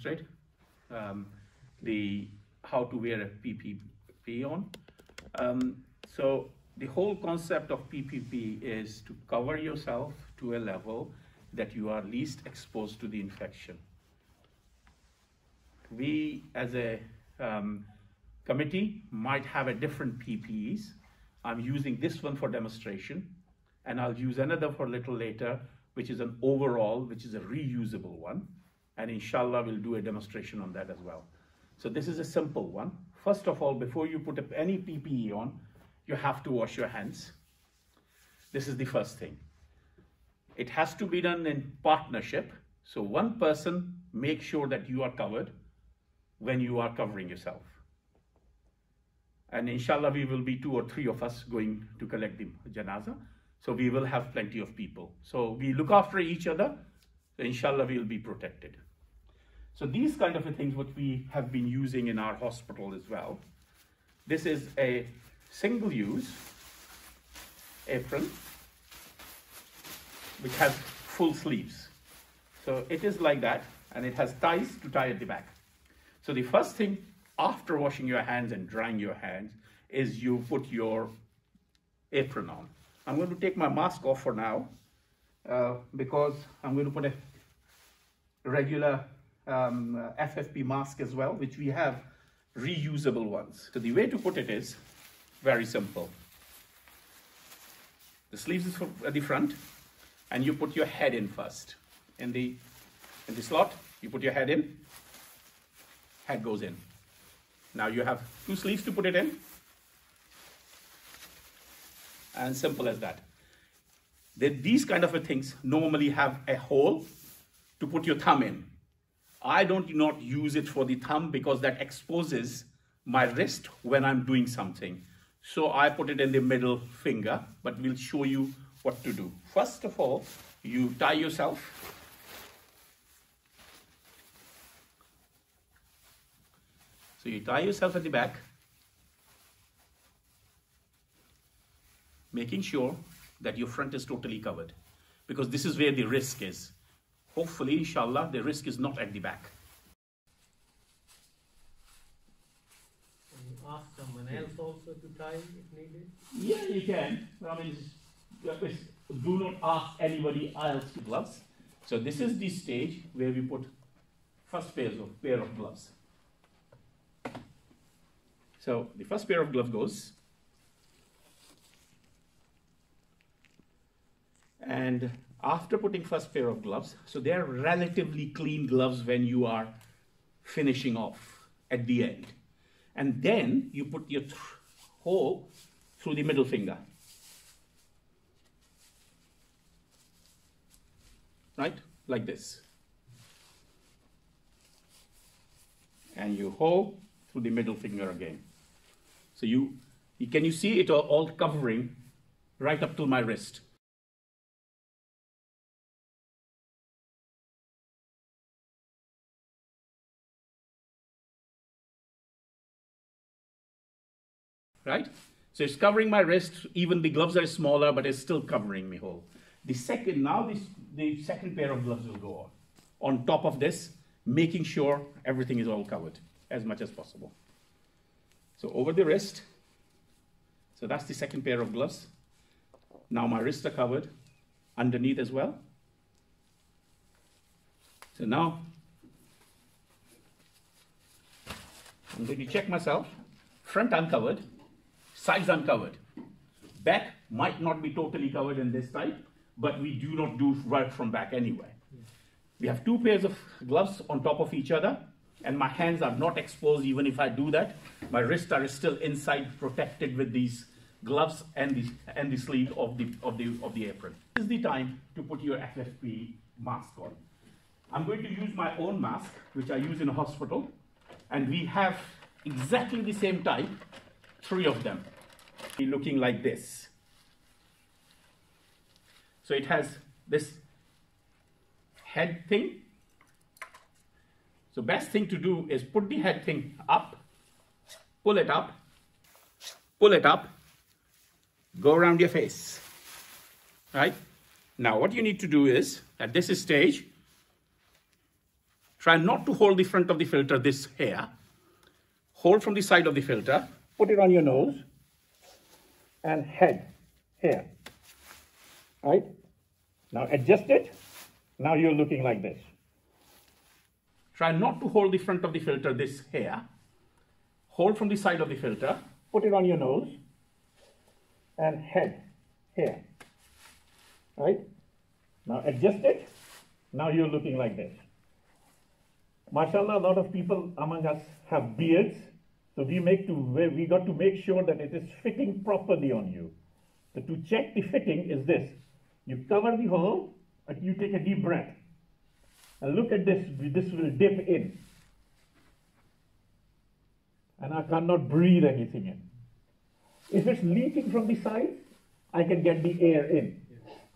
straight um, the how to wear a PPE on. Um, so the whole concept of PPE is to cover yourself to a level that you are least exposed to the infection. We as a um, committee might have a different PPEs. I'm using this one for demonstration and I'll use another for a little later, which is an overall, which is a reusable one. And inshallah, we'll do a demonstration on that as well. So this is a simple one. First of all, before you put up any PPE on, you have to wash your hands. This is the first thing. It has to be done in partnership. So one person make sure that you are covered when you are covering yourself. And inshallah, we will be two or three of us going to collect the janaza. So we will have plenty of people. So we look after each other. Inshallah, we'll be protected. So these kind of things what we have been using in our hospital as well. This is a single use apron which has full sleeves. So it is like that and it has ties to tie at the back. So the first thing after washing your hands and drying your hands is you put your apron on. I'm going to take my mask off for now uh, because I'm going to put a regular um, FFP mask as well, which we have reusable ones. So the way to put it is very simple. The sleeves is at the front and you put your head in first. In the, in the slot, you put your head in, head goes in. Now you have two sleeves to put it in. And simple as that. Then these kind of things normally have a hole to put your thumb in. I don't not use it for the thumb because that exposes my wrist when I'm doing something. So I put it in the middle finger, but we'll show you what to do. First of all, you tie yourself. So you tie yourself at the back, making sure that your front is totally covered because this is where the risk is. Hopefully, inshallah, the risk is not at the back. Can you ask someone else also to tie if needed? Yeah, you can. I mean, do not ask anybody else to gloves. So this is the stage where we put first pair of pair of gloves. So the first pair of gloves goes. And after putting first pair of gloves, so they are relatively clean gloves when you are finishing off at the end. And then you put your th hole through the middle finger. Right? Like this. And you hole through the middle finger again. So you, can you see it all covering right up to my wrist? Right? So it's covering my wrist. Even the gloves are smaller, but it's still covering me whole. The second, now this, the second pair of gloves will go on. On top of this, making sure everything is all covered as much as possible. So over the wrist. So that's the second pair of gloves. Now my wrists are covered underneath as well. So now I'm going to check myself. Front uncovered sides uncovered. Back might not be totally covered in this type, but we do not do right from back anyway. We have two pairs of gloves on top of each other, and my hands are not exposed even if I do that. My wrists are still inside, protected with these gloves and the, and the sleeve of the, of, the, of the apron. This is the time to put your FFP mask on. I'm going to use my own mask, which I use in a hospital, and we have exactly the same type three of them looking like this. So it has this head thing. So best thing to do is put the head thing up, pull it up, pull it up, go around your face, right? Now what you need to do is, at this stage, Try not to hold the front of the filter this here. Hold from the side of the filter, put it on your nose, and head here. Right? Now adjust it. Now you're looking like this. Try not to hold the front of the filter this here. Hold from the side of the filter, put it on your nose, and head here. Right? Now adjust it. Now you're looking like this. MashaAllah, a lot of people among us have beards. So we make to we got to make sure that it is fitting properly on you. So to check the fitting is this. You cover the hole, and you take a deep breath. And look at this, this will dip in. And I cannot breathe anything in. If it's leaking from the side, I can get the air in.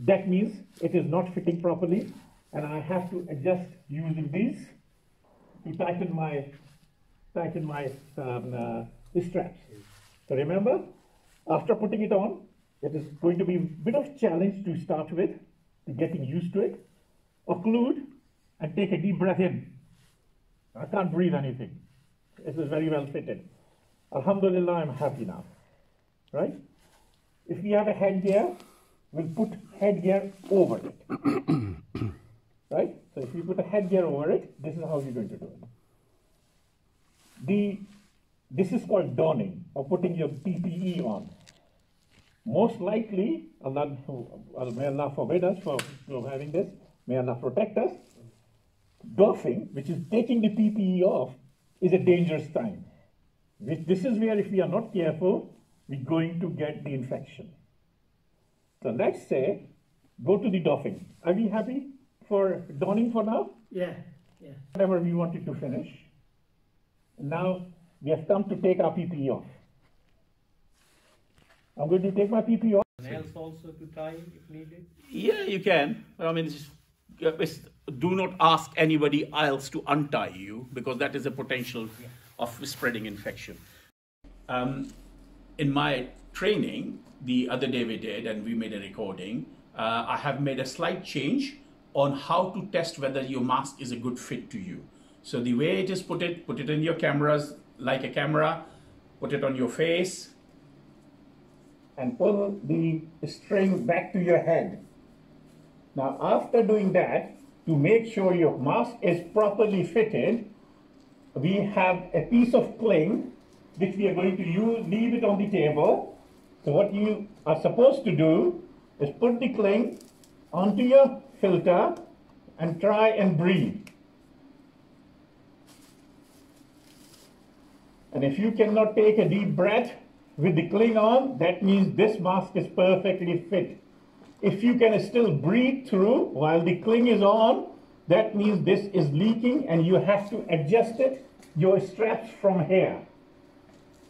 That means it is not fitting properly, and I have to adjust using these to tighten my tighten my um, uh, straps. So remember, after putting it on, it is going to be a bit of challenge to start with, getting used to it. Occlude and take a deep breath in. I can't breathe anything. It is very well fitted. Alhamdulillah, I'm happy now. Right? If we have a headgear, we'll put headgear over it. right? So if you put a headgear over it, this is how you're going to do it. The, this is called donning, or putting your PPE on. Most likely, Allah, may Allah forbid us for, for having this, may Allah protect us. Doffing, which is taking the PPE off, is a dangerous time. This is where, if we are not careful, we're going to get the infection. So let's say, go to the doffing. Are we happy for donning for now? Yeah, yeah. Whatever we wanted to finish. Now we have come to take our PPE off. I'm going to take my PPE off. Nails also to tie if needed? Yeah, you can. I mean, just, do not ask anybody else to untie you because that is a potential yeah. of spreading infection. Um, in my training, the other day we did, and we made a recording, uh, I have made a slight change on how to test whether your mask is a good fit to you. So the way it is put it, put it in your cameras like a camera, put it on your face, and pull the string back to your head. Now after doing that, to make sure your mask is properly fitted, we have a piece of cling which we are going to use, leave it on the table. So what you are supposed to do is put the cling onto your filter and try and breathe. And if you cannot take a deep breath with the cling on, that means this mask is perfectly fit. If you can still breathe through while the cling is on, that means this is leaking and you have to adjust it, your straps from here.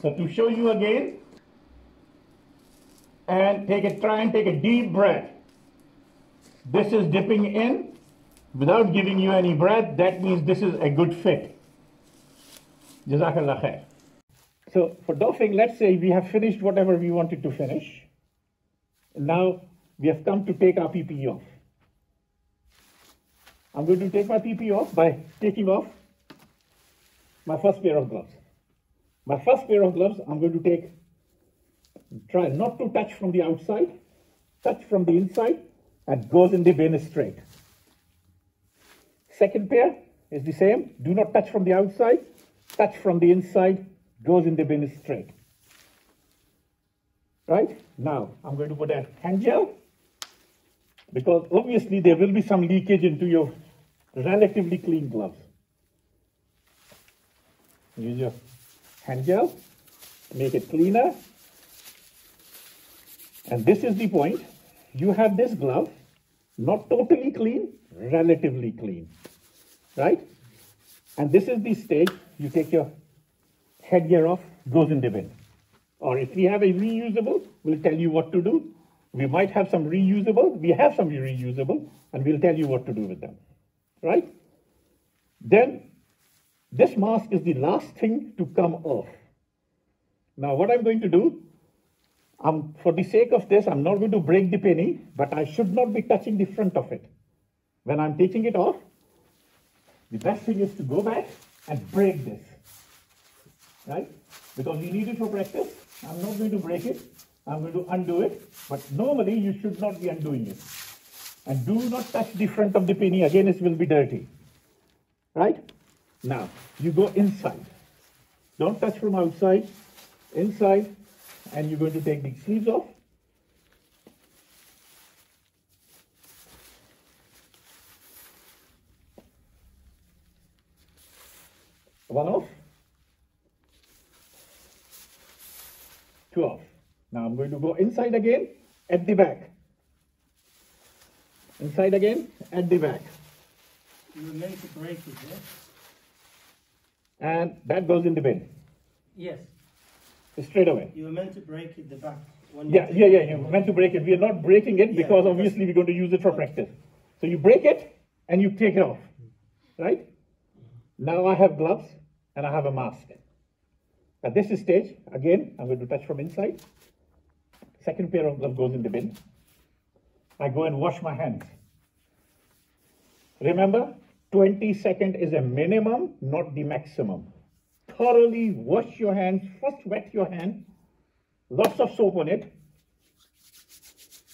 So to show you again, and take a, try and take a deep breath. This is dipping in without giving you any breath. That means this is a good fit. Jazakallah khair. So for doffing, let's say we have finished whatever we wanted to finish. Now we have come to take our PPE off. I'm going to take my PPE off by taking off my first pair of gloves. My first pair of gloves, I'm going to take, try not to touch from the outside, touch from the inside, and goes in the bin straight. Second pair is the same. Do not touch from the outside, touch from the inside, goes in the bin straight. Right? Now, I'm going to put a hand gel because obviously there will be some leakage into your relatively clean gloves. Use your hand gel, make it cleaner. And this is the point. You have this glove, not totally clean, relatively clean, right? And this is the stage you take your headgear off, goes in the bin. Or if we have a reusable, we'll tell you what to do. We might have some reusable, we have some reusable, and we'll tell you what to do with them, right? Then this mask is the last thing to come off. Now what I'm going to do, I'm, for the sake of this, I'm not going to break the pinny, but I should not be touching the front of it. When I'm taking it off, the best thing is to go back and break this, right? Because we need it for practice. I'm not going to break it. I'm going to undo it. But normally you should not be undoing it. And do not touch the front of the pinny. Again, it will be dirty. Right? Now, you go inside. Don't touch from outside. Inside. And you're going to take the sleeves off. One off. Two off. Now I'm going to go inside again at the back. Inside again at the back. You were meant to break it, yes? And that goes in the bin. Yes. Straight away. You were meant to break it the back. Yeah, yeah, yeah. You were meant to break it. We are not breaking it Yeah, because- obviously we're going to use it for practice. So you break it and you take it off. Right? Now I have gloves and I have a mask. At this stage, again, I'm going to touch from inside. Second pair of gloves goes in the bin. I go and wash my hands. Remember, 20 second is a minimum, not the maximum. Thoroughly wash your hands. First wet your hand. Lots of soap on it.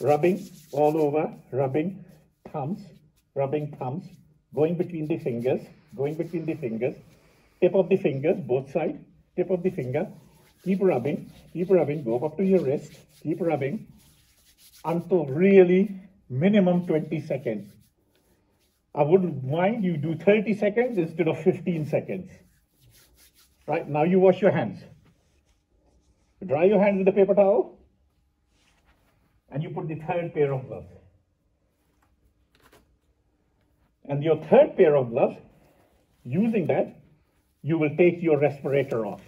Rubbing all over, rubbing thumbs, rubbing thumbs, going between the fingers, going between the fingers, tip of the fingers, both sides, tip of the finger. Keep rubbing, keep rubbing, go up to your wrist, keep rubbing until really minimum 20 seconds. I wouldn't mind you do 30 seconds instead of 15 seconds. Right, now you wash your hands. Dry your hands with a paper towel, and you put the third pair of gloves. And your third pair of gloves, using that, you will take your respirator off.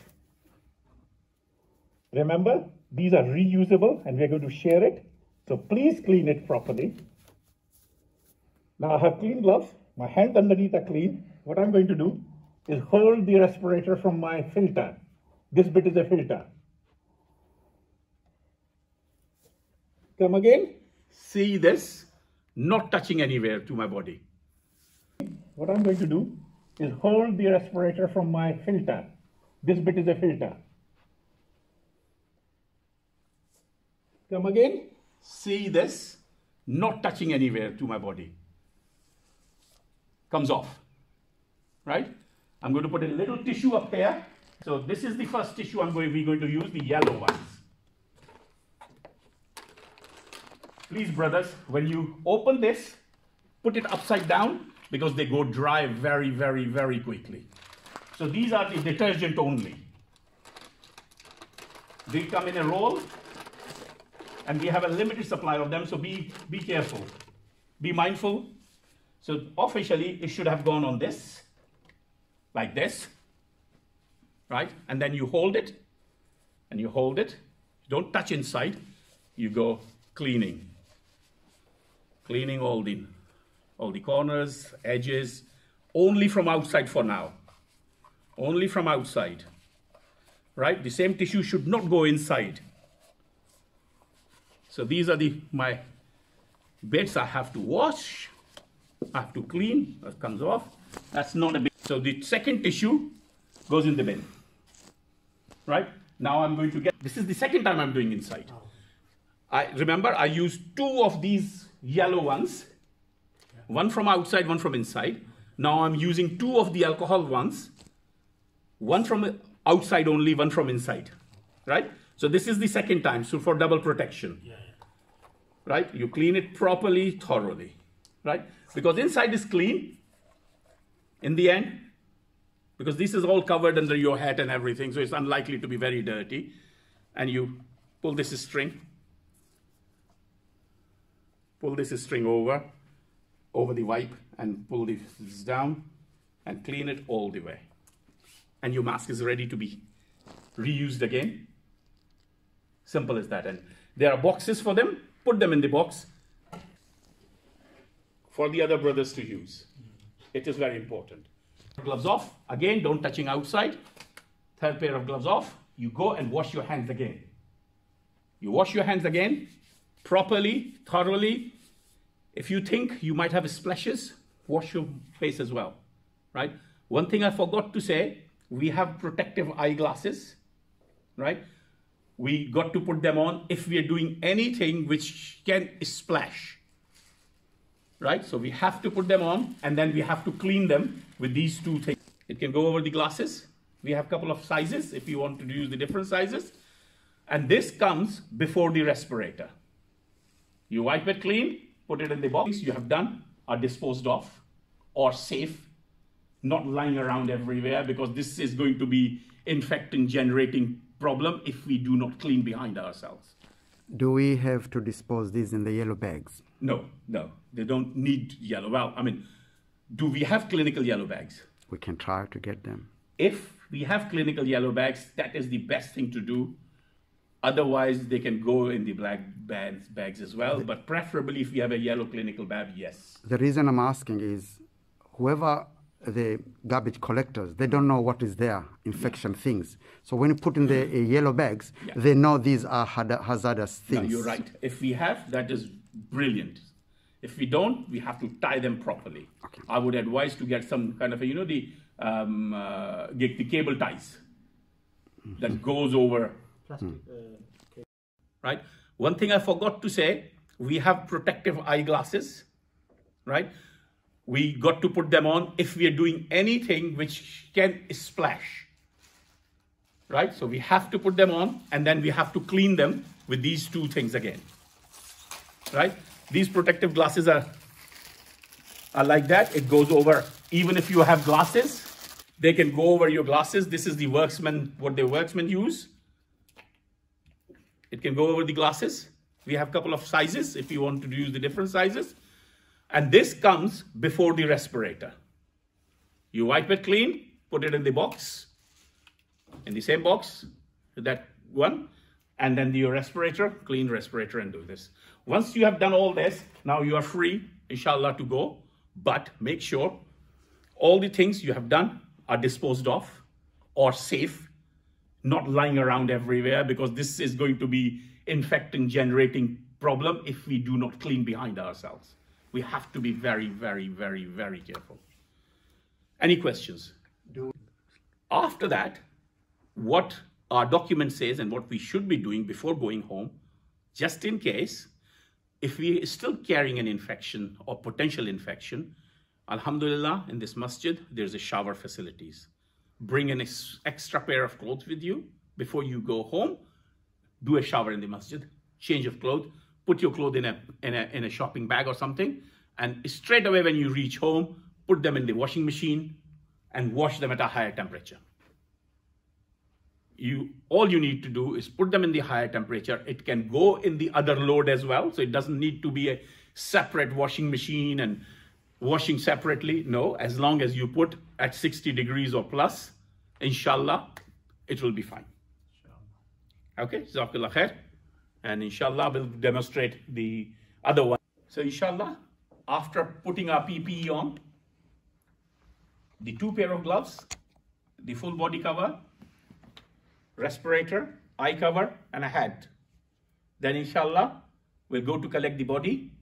Remember, these are reusable and we're going to share it. So please clean it properly. Now I have clean gloves. My hands underneath are clean. What I'm going to do is hold the respirator from my filter. This bit is a filter. Come again. See this? Not touching anywhere to my body. What I'm going to do is hold the respirator from my filter. This bit is a filter. Come again. See this? Not touching anywhere to my body. Comes off. Right? I'm going to put a little tissue up here. So this is the first tissue I'm going, we're going to use, the yellow ones. Please, brothers, when you open this, put it upside down because they go dry very, very, very quickly. So these are the detergent only. They come in a roll and we have a limited supply of them, so be, be careful. Be mindful. So officially, it should have gone on this, like this, right? And then you hold it, and you hold it. Don't touch inside. You go cleaning. Cleaning all all the corners, edges, only from outside for now. Only from outside, right? The same tissue should not go inside. So these are the my bits I have to wash, I have to clean, that comes off. That's not a big so the second tissue goes in the bin. Right? Now I'm going to get this is the second time I'm doing inside. Oh. I remember I used two of these yellow ones, one from outside, one from inside. Now I'm using two of the alcohol ones, one from outside only, one from inside. Right? So this is the second time, so for double protection. yeah Right? You clean it properly, thoroughly. Right? Because inside is clean in the end, because this is all covered under your hat and everything, so it's unlikely to be very dirty. And you pull this string, pull this string over, over the wipe, and pull this down, and clean it all the way. And your mask is ready to be reused again. Simple as that. And there are boxes for them. Put them in the box for the other brothers to use. It is very important. Gloves off. Again, don't touching outside. Third pair of gloves off. You go and wash your hands again. You wash your hands again properly, thoroughly. If you think you might have splashes, wash your face as well. right? One thing I forgot to say, we have protective eyeglasses, right? We got to put them on if we are doing anything which can splash, right? So we have to put them on and then we have to clean them with these two things. It can go over the glasses. We have a couple of sizes if you want to use the different sizes. And this comes before the respirator. You wipe it clean, put it in the box you have done, are disposed of or safe, not lying around everywhere because this is going to be infecting, generating problem if we do not clean behind ourselves. Do we have to dispose these in the yellow bags? No, no, they don't need yellow. Well, I mean, do we have clinical yellow bags? We can try to get them. If we have clinical yellow bags, that is the best thing to do. Otherwise, they can go in the black bags, bags as well. But preferably, if we have a yellow clinical bag, yes. The reason I'm asking is whoever the garbage collectors, they don't know what is there, infection things. So when you put in the uh, yellow bags, Yeah. they know these are hazardous No, things. you're right. If we have, that is brilliant. If we don't, we have to tie them properly. I would advise to get some kind of a, you know, the um, uh, get the cable ties that goes over, Plastic, uh, right? One thing I forgot to say, we have protective eyeglasses, right? We got to put them on if we are doing anything which can splash, right? So we have to put them on and then we have to clean them with these two things again, right? These protective glasses are, are like that. It goes over, even if you have glasses, they can go over your glasses. This is the worksman, what the worksmen use. It can go over the glasses. We have a couple of sizes if you want to use the different sizes. And this comes before the respirator. You wipe it clean, put it in the box, in the same box, that one, and then your respirator, clean respirator, and do this. Once you have done all this, now you are free, inshallah, to go. But make sure all the things you have done are disposed of or safe, not lying around everywhere because this is going to be infecting, generating problem if we do not clean behind ourselves. We have to be very, very, very, very careful. Any questions? Do After that, what our document says and what we should be doing before going home, just in case, if we are still carrying an infection or potential infection, Alhamdulillah, in this masjid, there's a shower facilities. Bring an ex- extra pair of clothes with you before you go home. Do a shower in the masjid, change of clothes, put your clothes in a, in a, in a shopping bag or something, and straight away when you reach home, put them in the washing machine and wash them at a higher temperature you all you need to do is put them in the higher temperature it can go in the other load as well so it doesn't need to be a separate washing machine and washing separately? No. As long as you put at 60 degrees or plus inshallah it will be fine. Okay jazakallah khair. And inshallah we'll demonstrate the other one. So inshallah after putting our ppe on the two pair of gloves the full body cover respirator, eye cover, and a hat. Then, inshallah, we'll go to collect the body.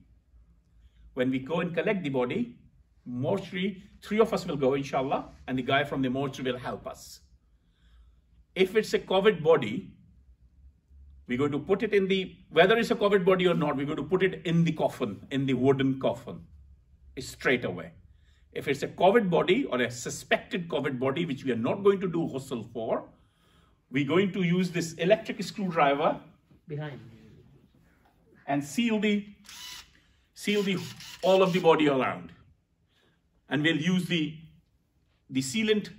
When we go and collect the body, mortuary, three of us will go, inshallah, and the guy from the mortuary will help us. If it's a COVID body, we're going to put it in the, whether it's a COVID body or not, we're going to put it in the coffin, in the wooden coffin, straight away. If it's a COVID body or a suspected COVID body, which we are not going to do ghusl for, we're going to use this electric screwdriver Behind. and seal the seal the all of the body around. And we'll use the the sealant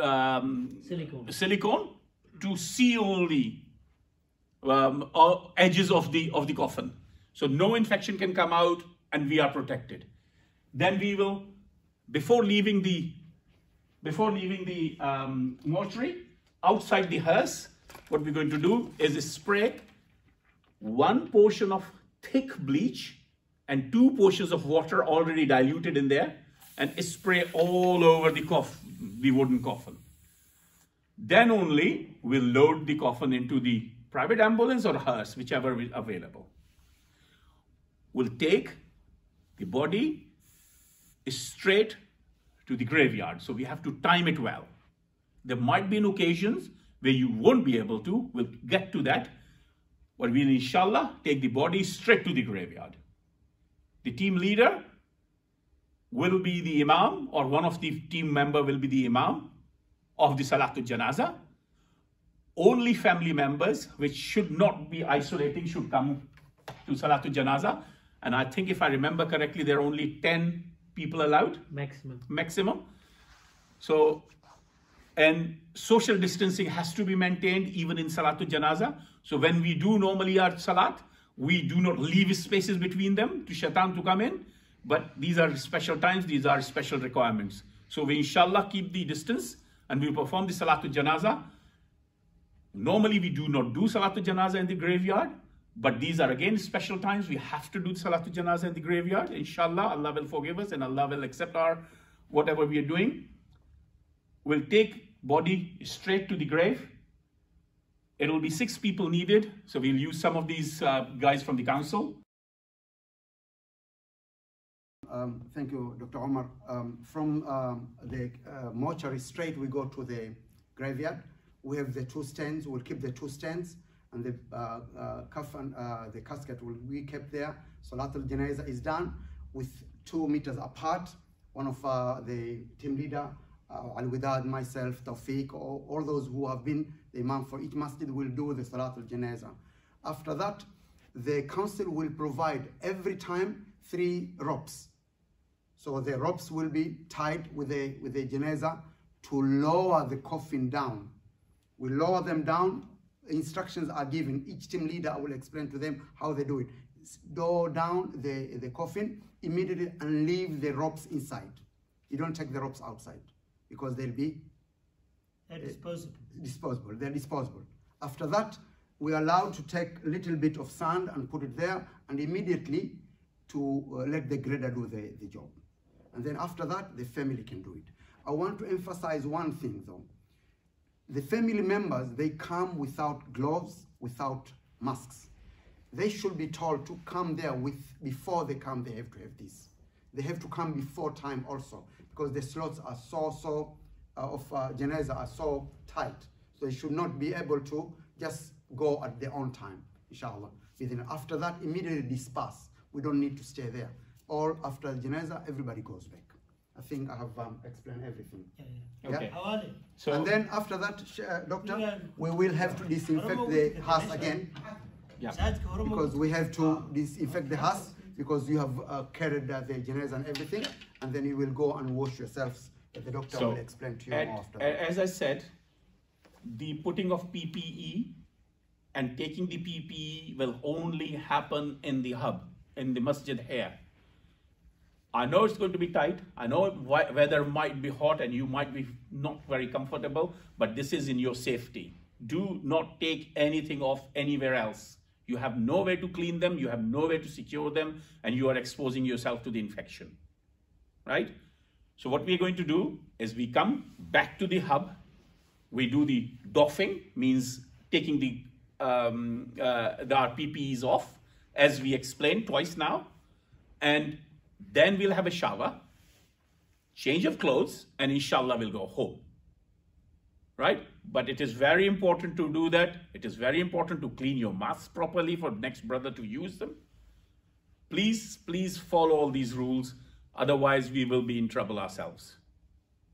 um, Silicone. silicone to seal the um, uh, edges of the of the coffin. So no infection can come out and we are protected. Then we will before leaving the before leaving the um, mortuary outside the hearse what we're going to do is spray one portion of thick bleach and two portions of water already diluted in there and spray all over the coff the wooden coffin then only we'll load the coffin into the private ambulance or hearse whichever is available we'll take the body straight to the graveyard. So we have to time it well. There might be occasions where you won't be able to. We'll get to that. But we'll inshallah take the body straight to the graveyard. The team leader will be the imam or one of the team member will be the imam of the Salatul Janaza. Only family members, which should not be isolating, should come to Salatul Janaza. And I think if I remember correctly, there are only 10 people allowed Maximum. maximum. So, and social distancing has to be maintained even in Salatul Janaza. So when we do normally our Salat, we do not leave spaces between them to shaitan to come in. But these are special times, these are special requirements. So we inshallah keep the distance and we perform the Salatul Janaza. Normally we do not do Salatul Janaza in the graveyard. But these are again special times. We have to do Salatul Janaza in the graveyard. Inshallah, Allah will forgive us and Allah will accept our whatever we are doing. We'll take body straight to the grave. It'll be six people needed. So we'll use some of these uh, guys from the council. Um, thank you, Dr. Omar. Um, from um, the uh, mortuary straight, we go to the graveyard. We have the two stands. We'll keep the two stands, and the uh, uh, coffin, uh, the casket will be kept there. So Salatul Janazah is done with two meters apart. One of uh, the team leader, uh, Al Widad, myself, Tawfiq, all, all those who have been the imam for each masjid will do the Salatul Janazah. After that, the council will provide every time three ropes. So the ropes will be tied with a with a janazah to lower the coffin down. We lower them down. Instructions are given. Each team leader will explain to them how they do it. Lower down the, the coffin immediately and leave the ropes inside. You don't take the ropes outside because they'll be They're disposable. disposable. They're disposable. After that, we're allowed to take a little bit of sand and put it there and immediately to uh, let the grader do the, the job. And then after that, the family can do it. I want to emphasize one thing though. The family members, they come without gloves, without masks. They should be told to come there with, before they come, they have to have this. They have to come before time also because the slots are so, so, uh, of uh, janazah are so tight. So they should not be able to just go at their own time, inshallah. Within, after that, immediately disperse. We don't need to stay there. Or after the janazah, everybody goes back. I think I have um, explained everything. Yeah, yeah. Yeah. Okay. Awali. So and then after that, uh, doctor, we will have to disinfect the house again yeah. Because we have to disinfect the house because you have uh, carried uh, the janazah and everything, and then you will go and wash yourselves. The doctor So, will explain to you at- after as I said, the putting of PPE and taking the PPE will only happen in the hub, in the masjid here. I know it's going to be tight. I know weather might be hot and you might be not very comfortable, but this is in your safety. Do not take anything off anywhere else. You have nowhere to clean them, you have nowhere to secure them, and you are exposing yourself to the infection. Right? So, what we are going to do is we come back to the hub, we do the doffing, means taking the, um, uh, the RPPs off, as we explained twice now, and then we'll have a shower, change of clothes, and inshallah we'll go home. Right? But it is very important to do that. It is very important to clean your masks properly for next brother to use them. Please, please follow all these rules. Otherwise, we will be in trouble ourselves.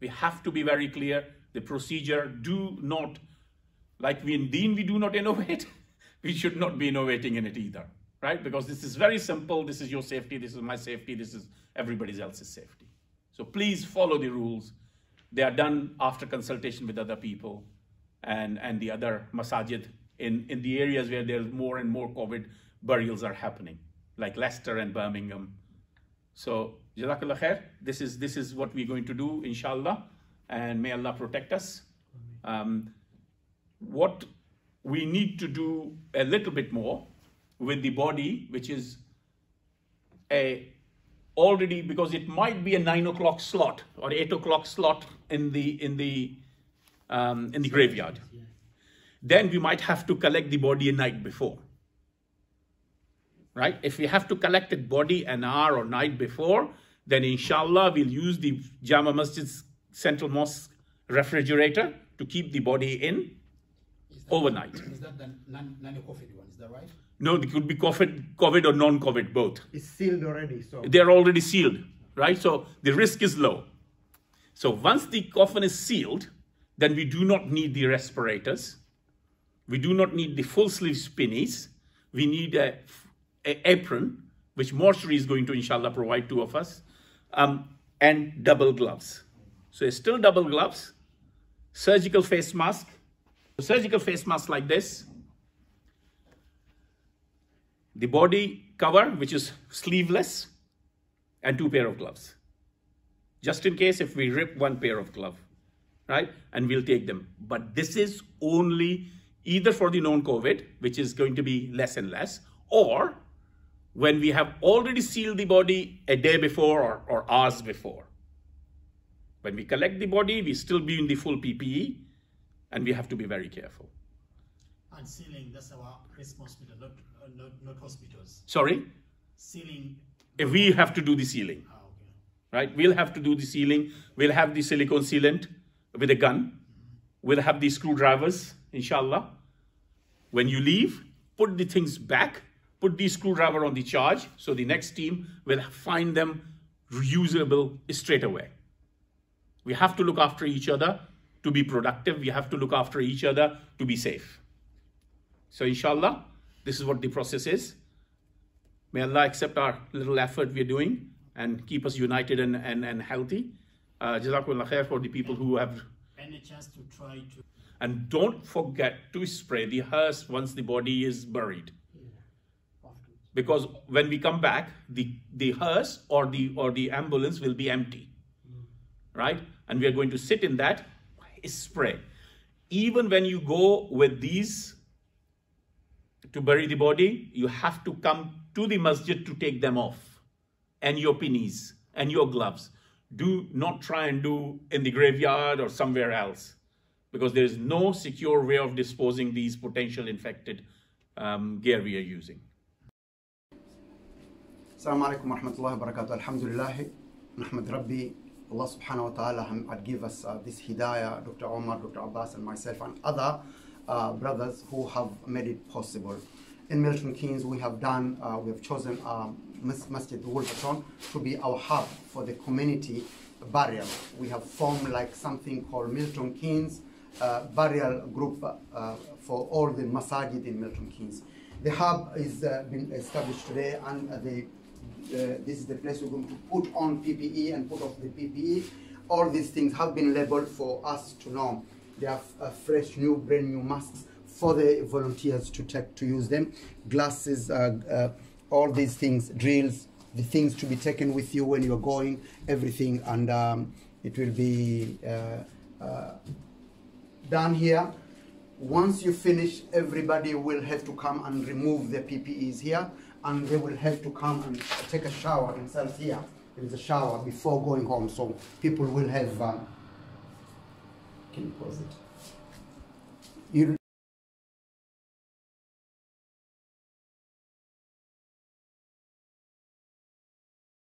We have to be very clear. The procedure, do not, like we in Deen, we do not innovate. we should not be innovating in it either, right? Because this is very simple. This is your safety. This is my safety. This is everybody else's safety. So please follow the rules. They are done after consultation with other people and, and the other masajid in, in the areas where there's more and more COVID burials are happening, like Leicester and Birmingham. So, Jazakallah khair. This is, this is what we're going to do, inshallah. And may Allah protect us. Um, what we need to do a little bit more with the body, which is a already because it might be a nine o'clock slot or eight o'clock slot in the in the um, in the graveyard. Then we might have to collect the body a night before. Right? If we have to collect the body an hour or night before, then inshallah we'll use the Jama Masjid's central mosque refrigerator to keep the body in that- overnight. Is that the non, non-COVID one, is that right? No, it could be COVID, COVID or non-COVID, both. It's sealed already, so. They're already sealed, right? So the risk is low. So once the coffin is sealed, then we do not need the respirators. We do not need the full sleeve spinnies. We need a, a apron, which mortuary is going to inshallah provide two of us, um, and double gloves. So still double gloves, surgical face mask, surgical face mask like this, the body cover, which is sleeveless, and two pair of gloves. Just in case if we rip one pair of glove, right? And we'll take them. But this is only either for the known COVID, which is going to be less and less, or when we have already sealed the body a day before or, or hours before. When we collect the body, we still be in the full PPE, and we have to be very careful. And sealing, that's our not, uh, not, not hospitals. Sorry, Sealing, if we have to do the sealing. ah, okay. right? We'll have to do the sealing. We'll have the silicone sealant with a gun. We'll have the screwdrivers, inshallah. When you leave, put the things back, put the screwdriver on the charge, so the next team will find them reusable straight away. We have to look after each other to be productive. We have to look after each other to be safe. So, inshallah, this is what the process is. May Allah accept our little effort we're doing and keep us united and, and, and healthy. Uh, Jazakumullah khair for the people who have. Any chance to try to, And don't forget to spray the hearse once the body is buried. Because when we come back, the, the hearse or the, or the ambulance will be empty. Right? And we are going to sit in that spray. Even when you go with these to bury the body, you have to come to the masjid to take them off, and your pinnies and your gloves. Do not try and do in the graveyard or somewhere else, because there is no secure way of disposing these potential infected um, gear we are using. Assalamu alaikum wa rahmatullahi wa barakatuh. Alhamdulillah. Nahmad Rabbi. Allah subhanahu wa ta'ala had give us uh, this hidayah, Dr. Omar, Dr. Abbas, and myself, and other uh, brothers who have made it possible. In Milton Keynes, we have done, uh, we have chosen um, Mas- Masjid Wolverton to be our hub for the community burial. We have formed like something called Milton Keynes uh, burial group uh, for all the masajid in Milton Keynes. The hub is been established today, and the this is the place we're going to put on PPE and put off the PPE. All these things have been labeled for us to know. They are uh, fresh, new, brand new masks for the volunteers to take to use them. Glasses, uh, uh, all these things, drills, the things to be taken with you when you're going, everything, and um, it will be uh, uh, done here. Once you finish, everybody will have to come and remove the PPEs here, and they will have to come and take a shower themselves here. There is a shower before going home, so people will have. Um, can you pause it? You